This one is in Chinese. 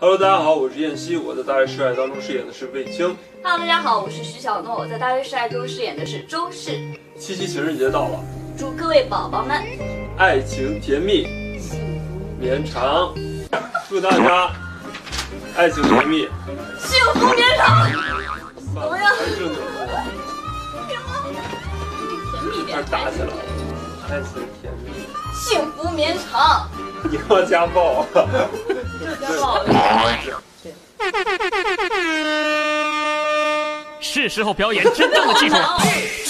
Hello，大家好，我是燕西，我在《大学示爱》当中饰演的是卫青。Hello，大家好，我是徐小诺，我在《大学示爱》中饰演的是周氏。七夕情人节到了，祝各位宝宝们爱情甜蜜幸福绵长，祝大家爱情甜蜜。幸福绵长。怎么样甜蜜点开始，打起来了，爱情甜蜜。幸福绵长。你要家暴。这家暴是时候表演真正的技术。